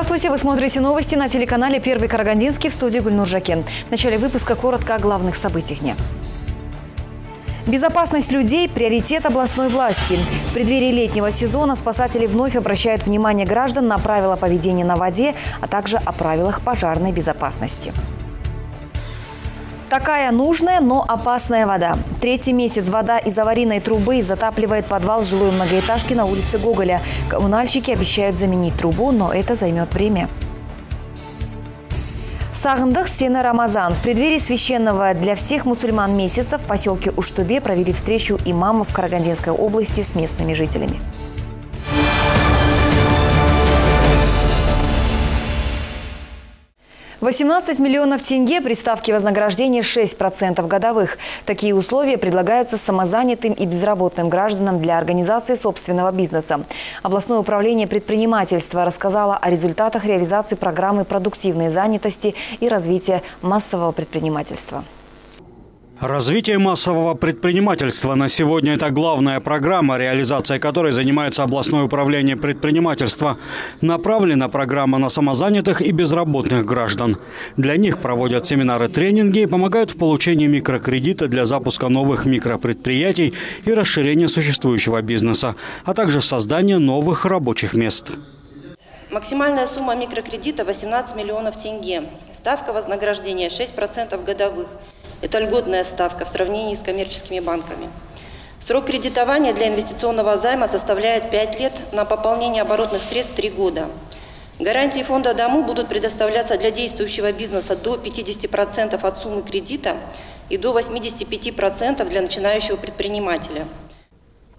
Здравствуйте, вы смотрите новости на телеканале «Первый Карагандинский» в студии Гульнур Жакен. В начале выпуска коротко о главных событиях дня. Безопасность людей – приоритет областной власти. В преддверии летнего сезона спасатели вновь обращают внимание граждан на правила поведения на воде, а также о правилах пожарной безопасности. Такая нужная, но опасная вода. Третий месяц вода из аварийной трубы затапливает подвал жилой многоэтажки на улице Гоголя. Коммунальщики обещают заменить трубу, но это займет время. Сагындых Сена Рамазан. В преддверии священного для всех мусульман месяца в поселке Уштубе провели встречу имамов Карагандинской области с местными жителями. 18 миллионов тенге при ставке вознаграждения 6% годовых. Такие условия предлагаются самозанятым и безработным гражданам для организации собственного бизнеса. Областное управление предпринимательства рассказало о результатах реализации программы продуктивной занятости и развития массового предпринимательства. Развитие массового предпринимательства на сегодня – это главная программа, реализацией которой занимается областное управление предпринимательства. Направлена программа на самозанятых и безработных граждан. Для них проводят семинары-тренинги и помогают в получении микрокредита для запуска новых микропредприятий и расширения существующего бизнеса, а также создания новых рабочих мест. Максимальная сумма микрокредита – 18 миллионов тенге. Ставка вознаграждения – 6% годовых – это льготная ставка в сравнении с коммерческими банками. Срок кредитования для инвестиционного займа составляет 5 лет, на пополнение оборотных средств 3 года. Гарантии фонда «Дому» будут предоставляться для действующего бизнеса до 50% от суммы кредита и до 85% для начинающего предпринимателя –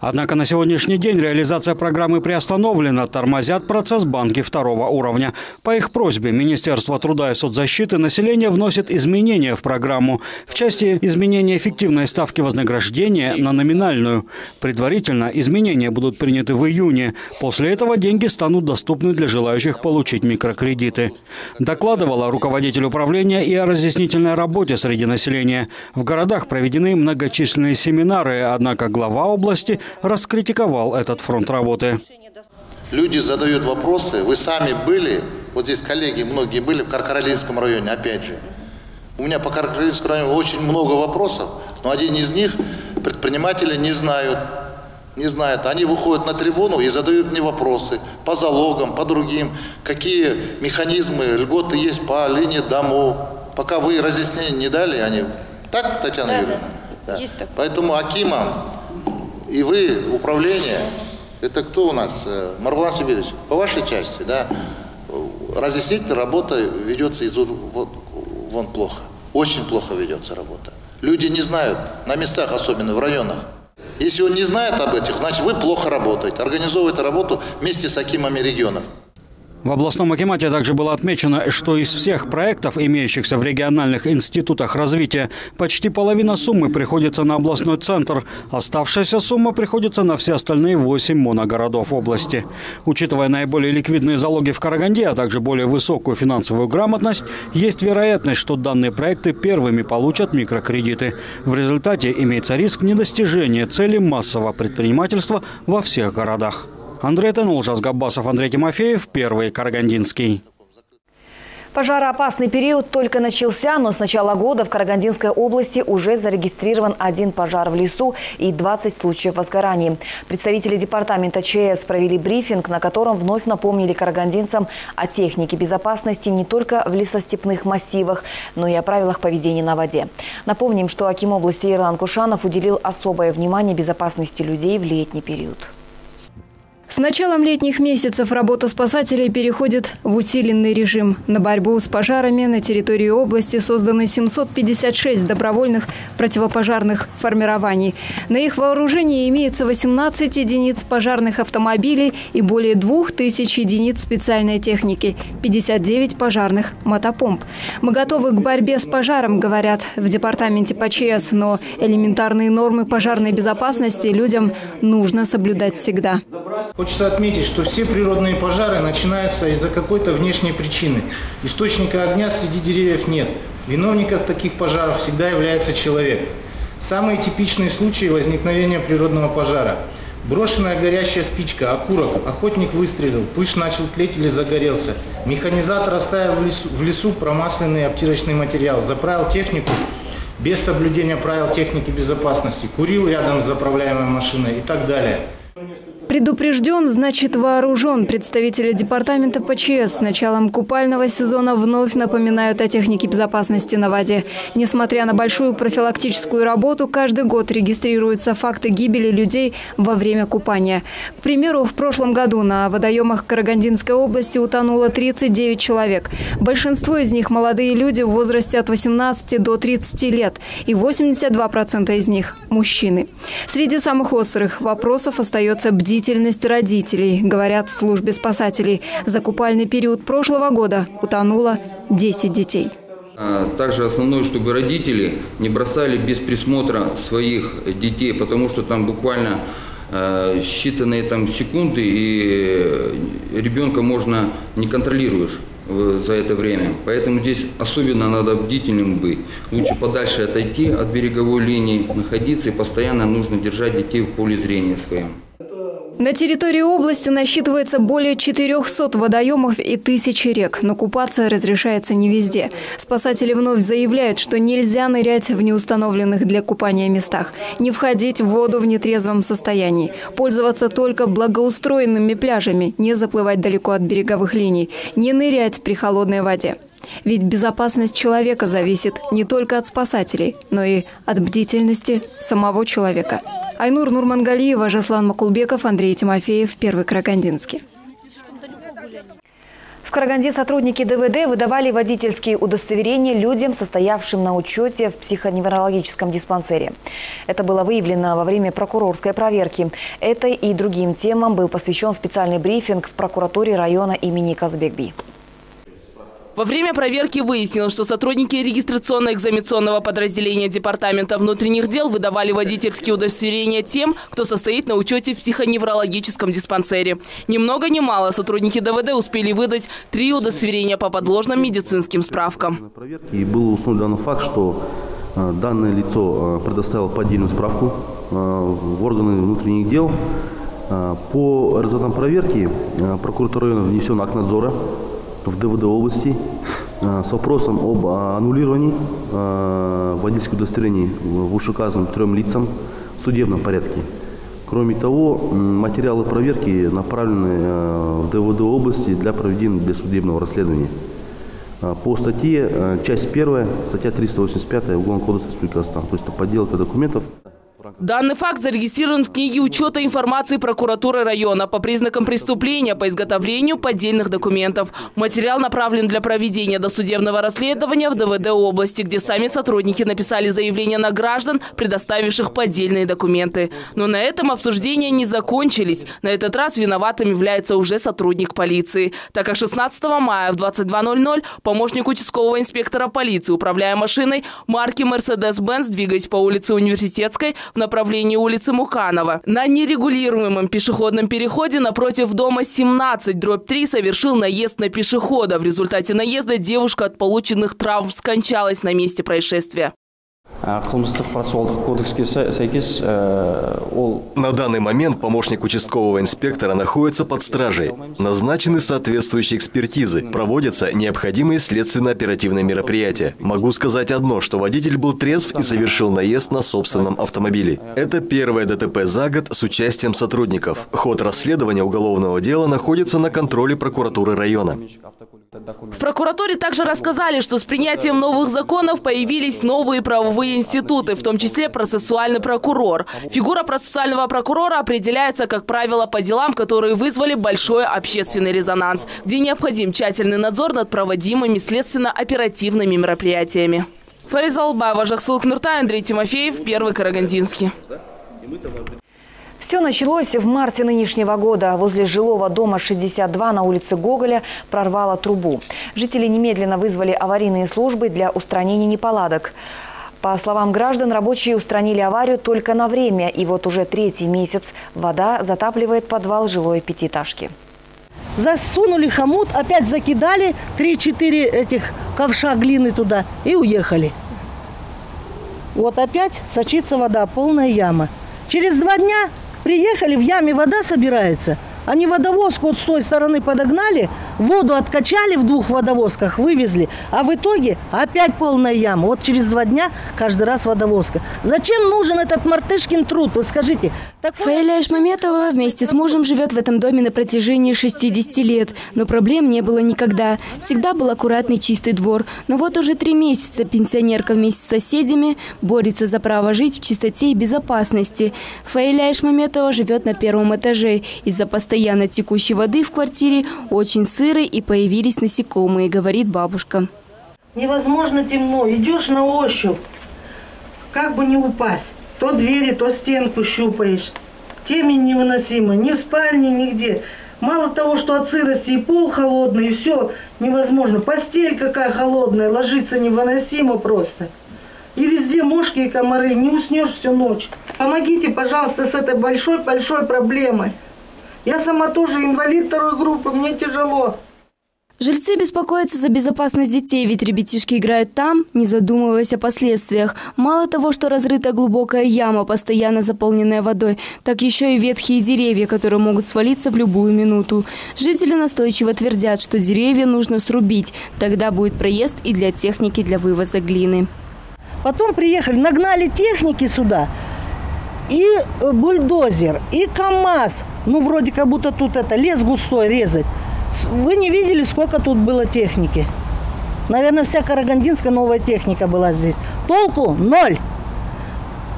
Однако на сегодняшний день реализация программы приостановлена, тормозят процесс банки второго уровня. По их просьбе Министерство труда и соцзащиты населения вносит изменения в программу в части изменения эффективной ставки вознаграждения на номинальную. Предварительно изменения будут приняты в июне. После этого деньги станут доступны для желающих получить микрокредиты. Докладывала руководитель управления и о разъяснительной работе среди населения. В городах проведены многочисленные семинары, однако глава области – раскритиковал этот фронт работы. Люди задают вопросы. Вы сами были, вот здесь коллеги многие были в Каркаралинском районе, опять же. У меня по Каркаралинскому району очень много вопросов, но один из них предприниматели не знают. Не знают. Они выходят на трибуну и задают мне вопросы по залогам, по другим, какие механизмы, льготы есть по линии домов. Пока вы разъяснения не дали, они... Так, Татьяна да, Юрьевна? Да. Да. Есть такое. Поэтому Акимам и вы, управление, это кто у нас? Э, Маргулан Сибиревич, по вашей части, да, разъяснительная работа ведется из вот, вон плохо. Очень плохо ведется работа. Люди не знают, на местах особенно, в районах. Если он не знает об этих, значит вы плохо работаете. Организовываете работу вместе с акимами регионов. В областном акимате также было отмечено, что из всех проектов, имеющихся в региональных институтах развития, почти половина суммы приходится на областной центр. Оставшаяся сумма приходится на все остальные 8 моногородов области. Учитывая наиболее ликвидные залоги в Караганде, а также более высокую финансовую грамотность, есть вероятность, что данные проекты первыми получат микрокредиты. В результате имеется риск недостижения цели массового предпринимательства во всех городах. Андрей Тенулжас, Габбасов, Андрей Тимофеев, Первый Карагандинский. Пожароопасный период только начался, но с начала года в Карагандинской области уже зарегистрирован один пожар в лесу и 20 случаев возгораний. Представители департамента ЧС провели брифинг, на котором вновь напомнили карагандинцам о технике безопасности не только в лесостепных массивах, но и о правилах поведения на воде. Напомним, что Аким области Ирлан Кушанов уделил особое внимание безопасности людей в летний период. С началом летних месяцев работа спасателей переходит в усиленный режим. На борьбу с пожарами на территории области созданы 756 добровольных противопожарных формирований. На их вооружении имеется 18 единиц пожарных автомобилей и более 2000 единиц специальной техники, 59 пожарных мотопомп. Мы готовы к борьбе с пожаром, говорят в департаменте ПЧС, но элементарные нормы пожарной безопасности людям нужно соблюдать всегда. Хочется отметить, что все природные пожары начинаются из-за какой-то внешней причины. Источника огня среди деревьев нет. Виновников таких пожаров всегда является человек. Самые типичные случаи возникновения природного пожара. Брошенная горящая спичка, окурок, охотник выстрелил, пыш начал тлеть или загорелся. Механизатор оставил в лесу, в лесу промасленный обтирочный материал, заправил технику без соблюдения правил техники безопасности, курил рядом с заправляемой машиной и так далее. Предупрежден, значит вооружен. Представители департамента ПЧС с началом купального сезона вновь напоминают о технике безопасности на воде. Несмотря на большую профилактическую работу, каждый год регистрируются факты гибели людей во время купания. К примеру, в прошлом году на водоемах Карагандинской области утонуло 39 человек. Большинство из них молодые люди в возрасте от 18 до 30 лет. И 82% из них – мужчины. Среди самых острых вопросов остается бдительность бдительность родителей, говорят в службе спасателей. За купальный период прошлого года утонуло 10 детей. А также основное, чтобы родители не бросали без присмотра своих детей, потому что там буквально э, считанные там секунды, и ребенка можно не контролируешь за это время. Поэтому здесь особенно надо бдительным быть. Лучше подальше отойти от береговой линии, находиться и постоянно нужно держать детей в поле зрения своем. На территории области насчитывается более 400 водоемов и тысячи рек, но купаться разрешается не везде. Спасатели вновь заявляют, что нельзя нырять в неустановленных для купания местах, не входить в воду в нетрезвом состоянии, пользоваться только благоустроенными пляжами, не заплывать далеко от береговых линий, не нырять при холодной воде. Ведь безопасность человека зависит не только от спасателей, но и от бдительности самого человека. Айнур Нурмангалиева, Жаслан Макулбеков, Андрей Тимофеев, Первый Карагандинский. В Караганде сотрудники ДВД выдавали водительские удостоверения людям, состоявшим на учете в психоневрологическом диспансере. Это было выявлено во время прокурорской проверки. Этой и другим темам был посвящен специальный брифинг в прокуратуре района имени Казбекби. Во время проверки выяснилось, что сотрудники регистрационно-экзаменационного подразделения Департамента внутренних дел выдавали водительские удостоверения тем, кто состоит на учете в психоневрологическом диспансере. Ни много ни мало сотрудники ДВД успели выдать три удостоверения по подложным медицинским справкам. И был установлен факт, что э, данное лицо э, предоставило поддельную справку э, в органы внутренних дел. По результатам проверки прокуратура района внесен акт надзора в ДВД области э, с вопросом об аннулировании э, водительских удостоверений вышеуказанным трем лицам в судебном порядке. Кроме того, материалы проверки направлены в ДВД области для проведения досудебного расследования. По статье, часть 1, статья 385 Уголовного кодекса Республики Казахстан, то есть подделка документов. Данный факт зарегистрирован в книге учета информации прокуратуры района по признакам преступления по изготовлению поддельных документов. Материал направлен для проведения досудебного расследования в ДВД области, где сами сотрудники написали заявление на граждан, предоставивших поддельные документы. Но на этом обсуждения не закончились. На этот раз виноватым является уже сотрудник полиции. Так как 16 мая в 22.00 помощник участкового инспектора полиции, управляя машиной марки Mercedes-Benz, двигаясь по улице Университетской, в направлении улицы Муханова. На нерегулируемом пешеходном переходе напротив дома 17 дробь 3 совершил наезд на пешехода. В результате наезда девушка от полученных травм скончалась на месте происшествия. Қылмыстық процессуалдық кодекске сәйкес На данный момент помощник участкового инспектора находится под стражей. Назначены соответствующие экспертизы. Проводятся необходимые следственно-оперативные мероприятия. Могу сказать одно, что водитель был трезв и совершил наезд на собственном автомобиле. Это первое ДТП за год с участием сотрудников. Ход расследования уголовного дела находится на контроле прокуратуры района. В прокуратуре также рассказали, что с принятием новых законов появились новые правовые институты, в том числе процессуальный прокурор. Фигура процессуального прокурора определяется, как правило, по делам, которые вызвали большой общественный резонанс, где необходим тщательный надзор над проводимыми следственно-оперативными мероприятиями. Фариза Албаева, Жаксулк Нуртай, Андрей Тимофеев, Первый Карагандинский. Все началось в марте нынешнего года. Возле жилого дома 62 на улице Гоголя прорвало трубу. Жители немедленно вызвали аварийные службы для устранения неполадок. По словам граждан, рабочие устранили аварию только на время. И вот уже третий месяц вода затапливает подвал жилой пятиэтажки. Засунули хомут, опять закидали 3-4 этих ковша глины туда и уехали. Вот опять сочится вода, полная яма. Через два дня Приехали, в яме вода собирается – они водовозку вот с той стороны подогнали, воду откачали в двух водовозках, вывезли, а в итоге опять полная яма. Вот через два дня каждый раз водовозка. Зачем нужен этот мартышкин труд, вы скажите? Так... Фаиля Ишмаметова вместе с мужем живет в этом доме на протяжении 60 лет, но проблем не было никогда. Всегда был аккуратный чистый двор. Но вот уже три месяца пенсионерка вместе с соседями борется за право жить в чистоте и безопасности. Фаиля Ишмаметова живет на первом этаже. Из-за постоянно текущей воды в квартире очень сырой и появились насекомые, говорит бабушка. Невозможно темно, идешь на ощупь, как бы не упасть. То двери, то стенку щупаешь. Темень невыносима, ни в спальне, нигде. Мало того, что от сырости и пол холодный, и все невозможно. Постель какая холодная, ложиться невыносимо просто. И везде мошки и комары, не уснешь всю ночь. Помогите, пожалуйста, с этой большой-большой проблемой. Я сама тоже инвалид второй группы, мне тяжело. Жильцы беспокоятся за безопасность детей, ведь ребятишки играют там, не задумываясь о последствиях. Мало того, что разрыта глубокая яма, постоянно заполненная водой, так еще и ветхие деревья, которые могут свалиться в любую минуту. Жители настойчиво твердят, что деревья нужно срубить, тогда будет проезд и для техники для вывоза глины. Потом приехали, нагнали техники сюда, и э, бульдозер, и КАМАЗ. Ну, вроде как будто тут это лес густой резать. Вы не видели, сколько тут было техники? Наверное, вся карагандинская новая техника была здесь. Толку ноль.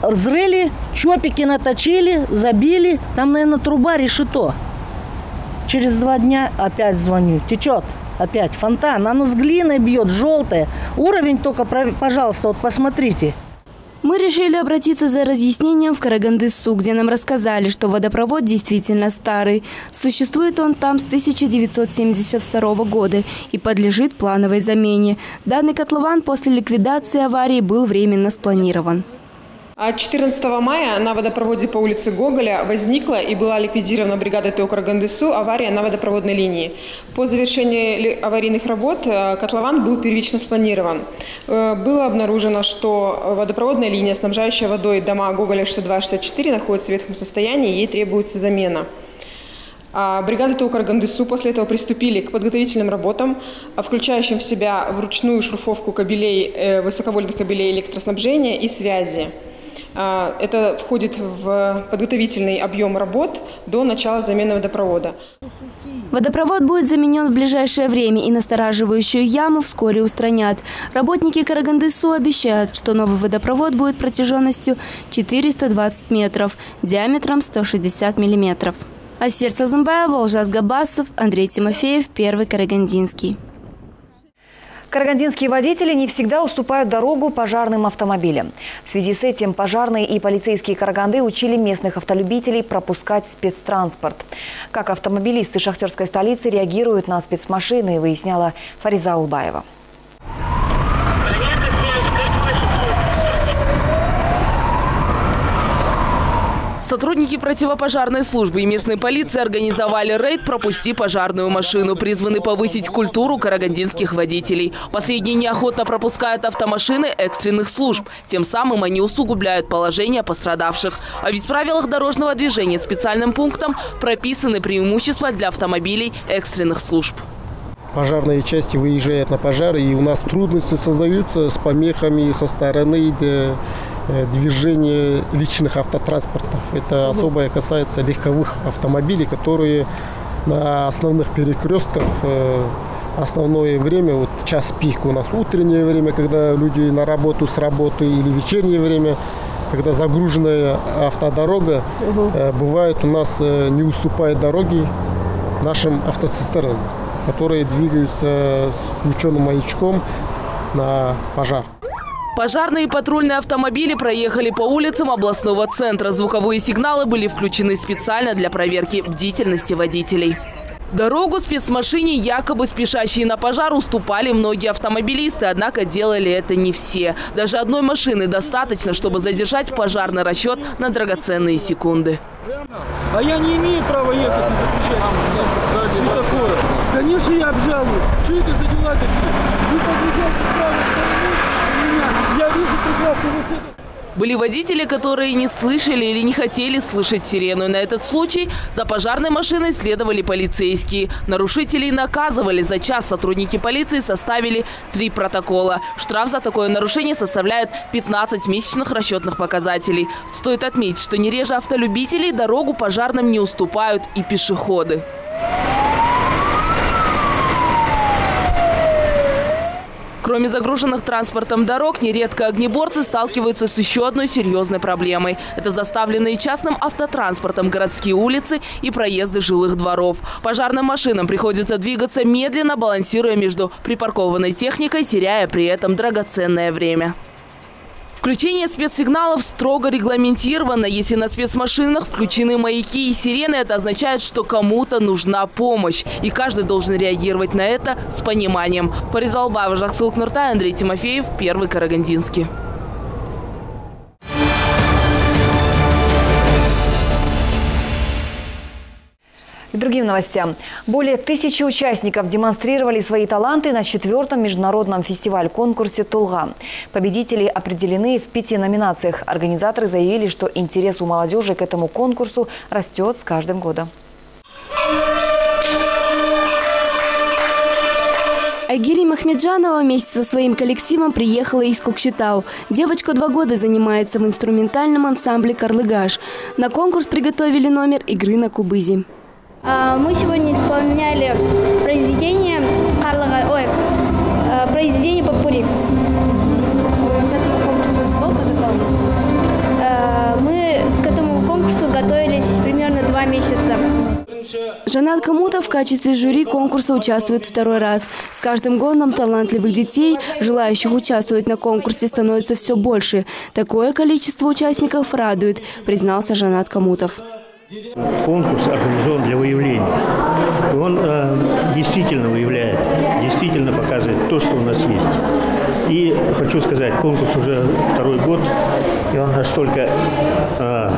Взрыли, чопики наточили, забили. Там, наверное, труба решето. Через два дня опять звоню. Течет опять фонтан. Оно с глиной бьет, желтое. Уровень только, пожалуйста, вот посмотрите. Мы решили обратиться за разъяснением в Карагандысу, где нам рассказали, что водопровод действительно старый. Существует он там с 1972 года и подлежит плановой замене. Данный котлован после ликвидации аварии был временно спланирован. 14 а мая на водопроводе по улице Гоголя возникла и была ликвидирована бригада ТО Карагандысу авария на водопроводной линии. По завершении аварийных работ э, котлован был первично спланирован. Э, было обнаружено, что водопроводная линия, снабжающая водой дома Гоголя 62-64, находится в ветхом состоянии, ей требуется замена. А бригады ТО Карагандысу после этого приступили к подготовительным работам, включающим в себя вручную шурфовку кабелей, э, высоковольтных кабелей электроснабжения и связи. А, это входит в подготовительный объем работ до начала замены водопровода. Водопровод будет заменен в ближайшее время и настораживающую яму вскоре устранят. Работники Карагандысу обещают, что новый водопровод будет протяженностью 420 метров, диаметром 160 миллиметров. А сердце Зумбаева, Волжас Габасов, Андрей Тимофеев, Первый Карагандинский. Карагандинские водители не всегда уступают дорогу пожарным автомобилям. В связи с этим пожарные и полицейские Караганды учили местных автолюбителей пропускать спецтранспорт. Как автомобилисты шахтерской столицы реагируют на спецмашины, выясняла Фариза Улбаева. Сотрудники противопожарной службы и местной полиции организовали рейд «Пропусти пожарную машину», призваны повысить культуру карагандинских водителей. Последние неохотно пропускают автомашины экстренных служб. Тем самым они усугубляют положение пострадавших. А ведь в правилах дорожного движения специальным пунктом прописаны преимущества для автомобилей экстренных служб пожарные части выезжают на пожары, и у нас трудности создаются с помехами со стороны движение личных автотранспортов. Это особое касается легковых автомобилей, которые на основных перекрестках э, основное время, вот час пик у нас утреннее время, когда люди на работу с работы или вечернее время, когда загруженная автодорога, угу. бывает у нас не уступает дороги нашим автоцистернам, которые двигаются с включенным маячком на пожар. Пожарные и патрульные автомобили проехали по улицам областного центра. Звуковые сигналы были включены специально для проверки бдительности водителей. Дорогу спецмашине, якобы спешащие на пожар, уступали многие автомобилисты, однако делали это не все. Даже одной машины достаточно, чтобы задержать пожарный расчет на драгоценные секунды. А я не имею права ехать на запрещающем светофора. Конечно, я обжалую. Что это за дела такие? Вы подъезжаете с правой стороны, я вижу прекрасно, вы Были водители, которые не слышали или не хотели слышать сирену. На этот случай за пожарной машиной следовали полицейские. Нарушителей наказывали. За час сотрудники полиции составили три протокола. Штраф за такое нарушение составляет 15 месячных расчетных показателей. Стоит отметить, что не реже автолюбителей дорогу пожарным не уступают и пешеходы. Кроме загруженных транспортом дорог, нередко огнеборцы сталкиваются с еще одной серьезной проблемой. Это заставленные частным автотранспортом городские улицы и проезды жилых дворов. Пожарным машинам приходится двигаться медленно, балансируя между припаркованной техникой, теряя при этом драгоценное время. Включение спецсигналов строго регламентировано. Если на спецмашинах включены маяки и сирены, это означает, что кому-то нужна помощь. И каждый должен реагировать на это с пониманием. Фариза Албаева, Жаксыл Кнуртай, Андрей Тимофеев, Первый Карагандинский. К другим новостям. Более тысячи участников демонстрировали свои таланты на четвертом международном фестиваль-конкурсе «Тулга». Победители определены в пяти номинациях. Организаторы заявили, что интерес у молодежи к этому конкурсу растет с каждым годом. Айгири Махмеджанова вместе со своим коллективом приехала из Кукчетау. Девочка два года занимается в инструментальном ансамбле «Карлыгаш». На конкурс приготовили номер игры на кубызе. А, мы сегодня исполняли произведение Карлага, ой, э, произведение Попури. Э, мы к этому конкурсу готовились примерно два месяца. Жанат Камутов в качестве жюри конкурса участвует второй раз. С каждым годом талантливых детей, желающих участвовать на конкурсе, становится все больше. Такое количество участников радует, признался Жанат Камутов. Конкурс организован для выявления. Он э, действительно выявляет, действительно показывает то, что у нас есть. И хочу сказать, конкурс уже второй год, и он настолько э,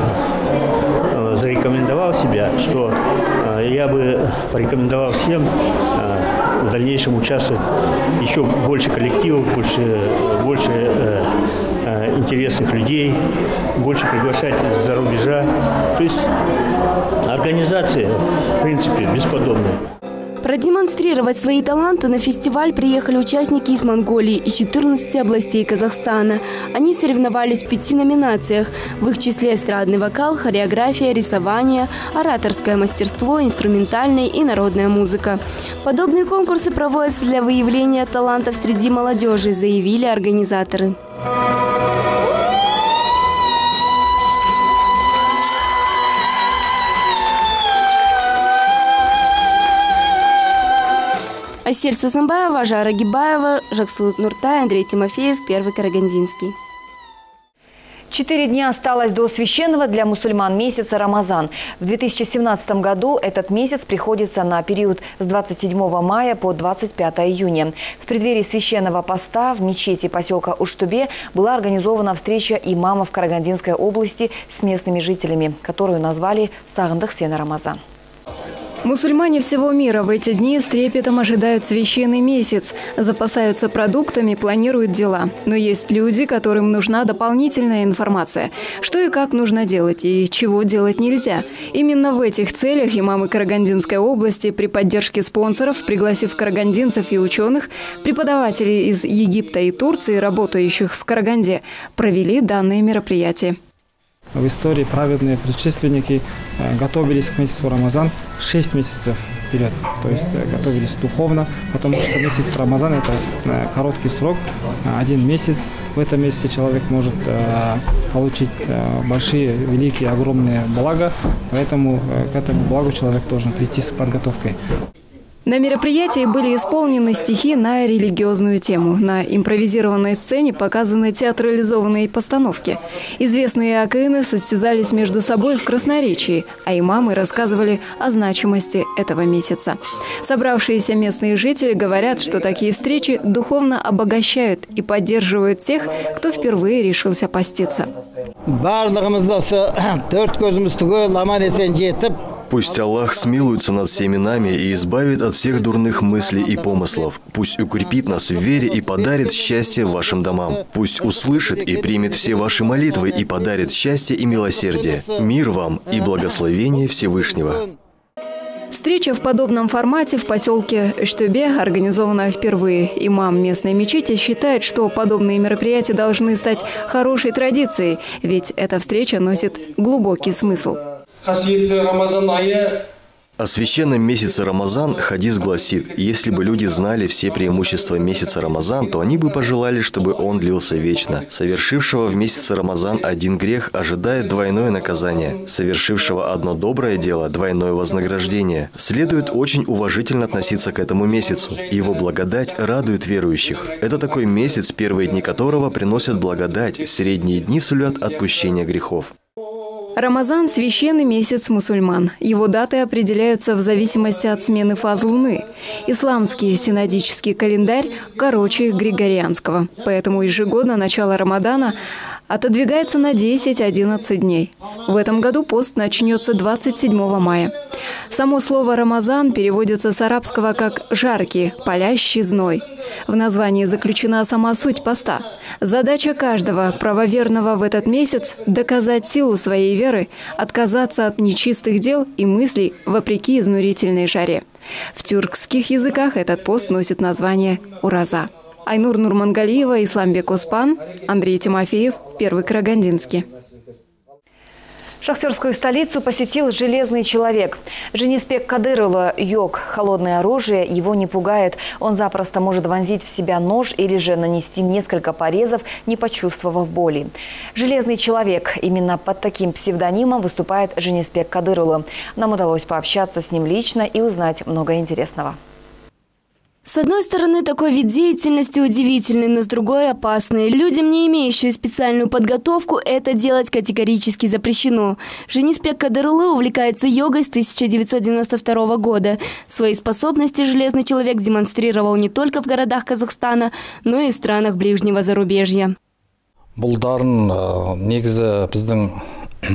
э, зарекомендовал себя, что э, я бы порекомендовал всем э, в дальнейшем участвовать еще больше коллективов, больше, больше э, э, интересных людей, больше приглашать из-за рубежа. То есть организация, в принципе, бесподобная. Продемонстрировать свои таланты на фестиваль приехали участники из Монголии и 14 областей Казахстана. Они соревновались в пяти номинациях. В их числе эстрадный вокал, хореография, рисование, ораторское мастерство, инструментальная и народная музыка. Подобные конкурсы проводятся для выявления талантов среди молодежи, заявили организаторы. Асель Сазамбаева, Жара Гибаева, Жаксулут Нуртай, Андрей Тимофеев, Первый Карагандинский. Четыре дня осталось до священного для мусульман месяца Рамазан. В 2017 году этот месяц приходится на период с 27 мая по 25 июня. В преддверии священного поста в мечети поселка Уштубе была организована встреча имамов Карагандинской области с местными жителями, которую назвали «Сагандах Сена Рамазан». Мусульмане всего мира в эти дни с трепетом ожидают священный месяц, запасаются продуктами, планируют дела. Но есть люди, которым нужна дополнительная информация. Что и как нужно делать, и чего делать нельзя. Именно в этих целях имамы Карагандинской области при поддержке спонсоров, пригласив карагандинцев и ученых, преподавателей из Египта и Турции, работающих в Караганде, провели данные мероприятия. В истории праведные предшественники э, готовились к месяцу Рамазан 6 месяцев вперед. То есть э, готовились духовно, потому что месяц Рамазан – это э, короткий срок, один месяц. В этом месяце человек может получить большие, великие, огромные блага, поэтому к этому благу человек должен прийти с подготовкой. На мероприятии были исполнены стихи на религиозную тему. На импровизированной сцене показаны театрализованные постановки. Известные акыны состязались между собой в красноречии, а имамы рассказывали о значимости этого месяца. Собравшиеся местные жители говорят, что такие встречи духовно обогащают и поддерживают тех, кто впервые решился поститься. Пусть Аллах смилуется над всеми нами и избавит от всех дурных мыслей и помыслов. Пусть укрепит нас в вере и подарит счастье вашим домам. Пусть услышит и примет все ваши молитвы и подарит счастье и милосердие. Мир вам и благословение Всевышнего. Встреча в подобном формате в поселке Штюбе организована впервые. Имам местной мечети считает, что подобные мероприятия должны стать хорошей традицией, ведь эта встреча носит глубокий смысл. О священном месяце Рамазан хадис гласит, если бы люди знали все преимущества месяца Рамазан, то они бы пожелали, чтобы он длился вечно. Совершившего в месяце Рамазан один грех ожидает двойное наказание. Совершившего одно доброе дело – двойное вознаграждение. Следует очень уважительно относиться к этому месяцу. Его благодать радует верующих. Это такой месяц, первые дни которого приносят благодать, средние дни сулят отпущение грехов. Рамазан – священный месяц мусульман. Его даты определяются в зависимости от смены фаз Луны. Исламский синодический календарь короче григорианского. Поэтому ежегодно начало Рамадана отодвигается на 10-11 дней. В этом году пост начнется 27 мая. Само слово «Рамазан» переводится с арабского как «жаркий», «палящий зной». В названии заключена сама суть поста. Задача каждого правоверного в этот месяц – доказать силу своей веры, отказаться от нечистых дел и мыслей вопреки изнурительной жаре. В тюркских языках этот пост носит название «Ураза». Айнур Нурмангалиева, Исламбек Оспан, Андрей Тимофеев, Первый Карагандинский. Шахтерскую столицу посетил железный человек. Жениспек Кадырова йог. Холодное оружие его не пугает. Он запросто может вонзить в себя нож или же нанести несколько порезов, не почувствовав боли. Железный человек. Именно под таким псевдонимом выступает Жениспек Кадырова. Нам удалось пообщаться с ним лично и узнать много интересного. С одной стороны, такой вид деятельности удивительный, но с другой – опасный. Людям, не имеющим специальную подготовку, это делать категорически запрещено. Жениспек Кадырулы увлекается йогой с 1992 года. Свои способности железный человек демонстрировал не только в городах Казахстана, но и в странах ближнего зарубежья. Бұл дарын негізі біздің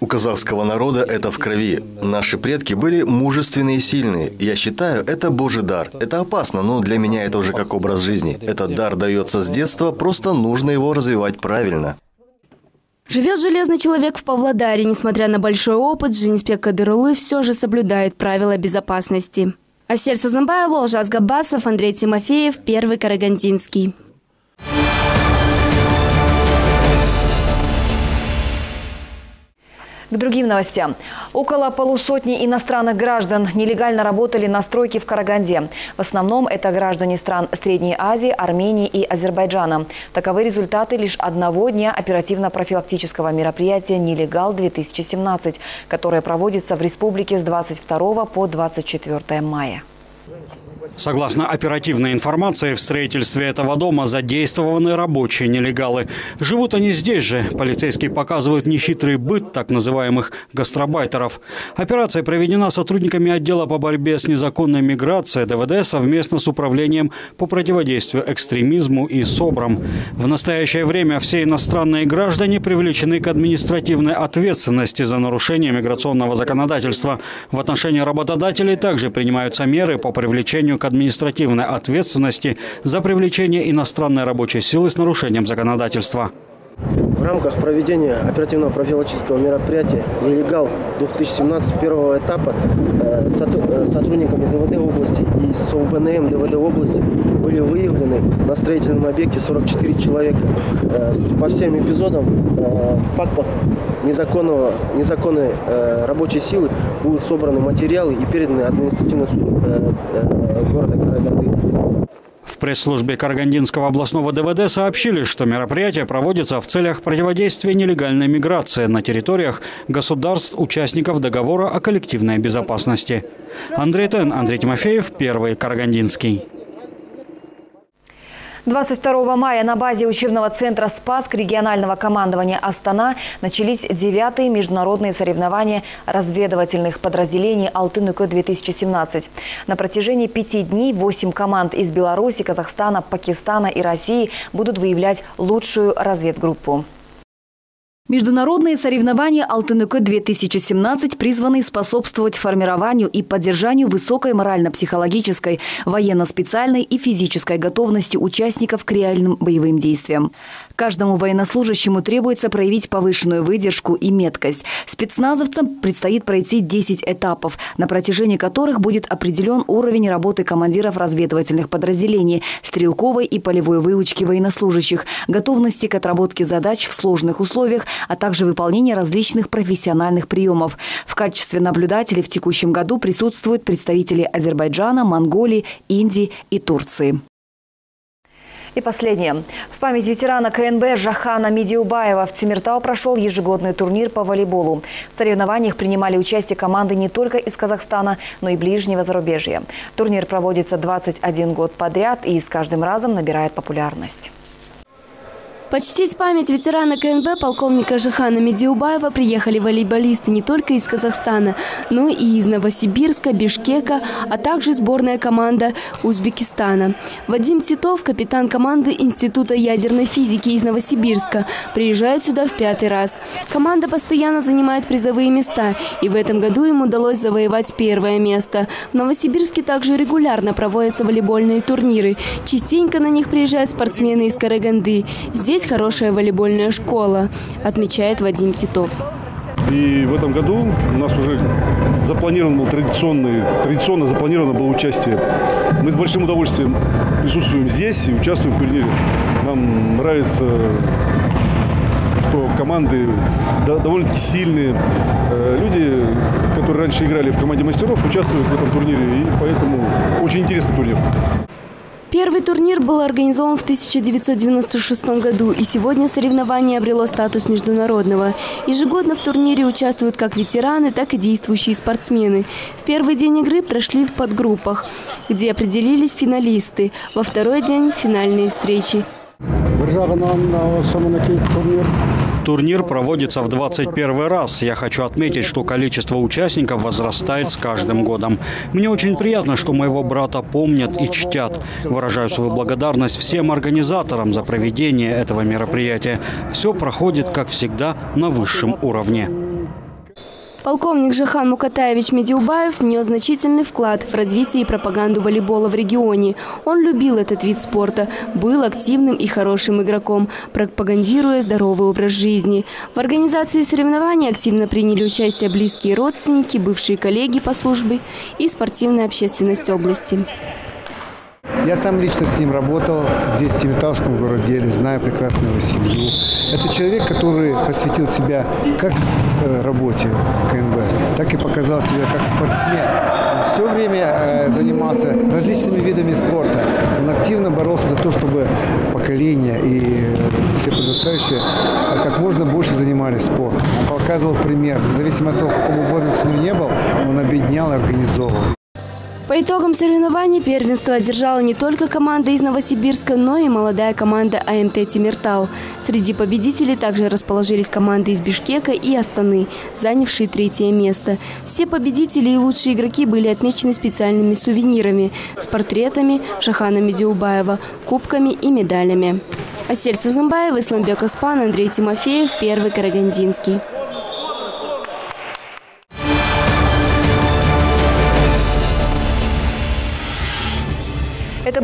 у казахского народа это в крови. Наши предки были мужественные и сильные. Я считаю, это божий дар. Это опасно, но для меня это уже как образ жизни. Этот дар дается с детства, просто нужно его развивать правильно. Живет железный человек в Павлодаре. Несмотря на большой опыт, Жениспек Кадырулы все же соблюдает правила безопасности. Асель Сазамбаева, Олжас Габасов, Андрей Тимофеев, Первый Карагандинский. К другим новостям. Около полусотни иностранных граждан нелегально работали на стройке в Караганде. В основном это граждане стран Средней Азии, Армении и Азербайджана. Таковы результаты лишь одного дня оперативно-профилактического мероприятия «Нелегал-2017», которое проводится в республике с 22 по 24 мая. Согласно оперативной информации, в строительстве этого дома задействованы рабочие нелегалы. Живут они здесь же. Полицейские показывают нехитрый быт так называемых гастробайтеров. Операция проведена сотрудниками отдела по борьбе с незаконной миграцией ДВД совместно с Управлением по противодействию экстремизму и СОБРом. В настоящее время все иностранные граждане привлечены к административной ответственности за нарушение миграционного законодательства. В отношении работодателей также принимаются меры по привлечению к административной ответственности за привлечение иностранной рабочей силы с нарушением законодательства. В рамках проведения оперативного профилактического мероприятия «Нелегал-2017» первого этапа э, э, сотрудниками ДВД области и СОВБНМ ДВД области были выявлены на строительном объекте 44 человека. Э, по всем эпизодам фактов незаконного, незаконной рабочей силы будут собраны материалы и переданы административный суд города Караганды. Пресс-службе Карагандинского областного ДВД сообщили, что мероприятие проводится в целях противодействия нелегальной миграции на территориях государств-участников договора о коллективной безопасности. Андрей Тен, Андрей Тимофеев, Первый Карагандинский. 22 мая на базе учебного центра «Спаск» регионального командования «Астана» начались девятые международные соревнования разведывательных подразделений «Алтын-2017». На протяжении пяти дней восемь команд из Беларуси, Казахстана, Пакистана и России будут выявлять лучшую разведгруппу. Международные соревнования «Алтыныкы-2017» призваны способствовать формированию и поддержанию высокой морально-психологической, военно-специальной и физической готовности участников к реальным боевым действиям. Каждому военнослужащему требуется проявить повышенную выдержку и меткость. Спецназовцам предстоит пройти 10 этапов, на протяжении которых будет определен уровень работы командиров разведывательных подразделений, стрелковой и полевой выучки военнослужащих, готовности к отработке задач в сложных условиях, а также выполнение различных профессиональных приемов. В качестве наблюдателей в текущем году присутствуют представители Азербайджана, Монголии, Индии и Турции. И последнее. В память ветерана КНБ Жахана Медиубаева в Тимиртау прошел ежегодный турнир по волейболу. В соревнованиях принимали участие команды не только из Казахстана, но и ближнего зарубежья. Турнир проводится 21 год подряд и с каждым разом набирает популярность. Почтить память ветерана КНБ полковника Жихана Медиубаева приехали волейболисты не только из Казахстана, но и из Новосибирска, Бишкека, а также сборная команда Узбекистана. Вадим Титов, капитан команды Института ядерной физики из Новосибирска, приезжает сюда в пятый раз. Команда постоянно занимает призовые места, и в этом году им удалось завоевать первое место. В Новосибирске также регулярно проводятся волейбольные турниры. Частенько на них приезжают спортсмены из Караганды. Здесь Здесь хорошая волейбольная школа, отмечает Вадим Титов. И в этом году у нас уже запланирован был традиционный, традиционно запланировано было участие. Мы с большим удовольствием присутствуем здесь и участвуем в турнире. Нам нравится, что команды довольно-таки сильные. Э, люди, которые раньше играли в команде мастеров, участвуют в этом турнире. И поэтому очень интересный турнир. Первый турнир был организован в 1996 году, и сегодня соревнование обрело статус международного. Ежегодно в турнире участвуют как ветераны, так и действующие спортсмены. В первый день игры прошли в подгруппах, где определились финалисты. Во второй день – финальные встречи. Турнир проводится в 21 раз. Я хочу отметить, что количество участников возрастает с каждым годом. Мне очень приятно, что моего брата помнят и чтят. Выражаю свою благодарность всем организаторам за проведение этого мероприятия. Все проходит, как всегда, на высшем уровне. Полковник Жахан Мукатаевич Медиубаев внес значительный вклад в развитие и пропаганду волейбола в регионе. Он любил этот вид спорта, был активным и хорошим игроком, пропагандируя здоровый образ жизни. В организации соревнований активно приняли участие близкие родственники, бывшие коллеги по службе и спортивная общественность области. Я сам лично с ним работал здесь, в Тимиртауском городе, знаю прекрасно его семью. Это человек, который посвятил себя как э, работе в КНБ, так и показал себя как спортсмен. Все время э, занимался различными видами спорта. Он активно боролся за то, чтобы поколение и все подрастающие как можно больше занимались спортом. Он показывал пример. Независимо от того, какому возрасту он не был, он объединял и организовывал. По итогам соревнований первенство одержала не только команда из Новосибирска, но и молодая команда АМТ «Тимиртау». Среди победителей также расположились команды из Бишкека и Астаны, занявшие третье место. Все победители и лучшие игроки были отмечены специальными сувенирами с портретами Шахана Медиубаева, кубками и медалями. Асель Сазымбаева, Исламбек Аспан, Андрей Тимофеев, Первый Карагандинский.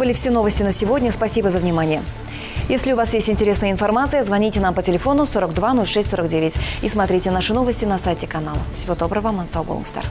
Были все новости на сегодня. Спасибо за внимание. Если у вас есть интересная информация, звоните нам по телефону 42 06 49 и смотрите наши новости на сайте канала. Всего доброго, Мансау Болмстар.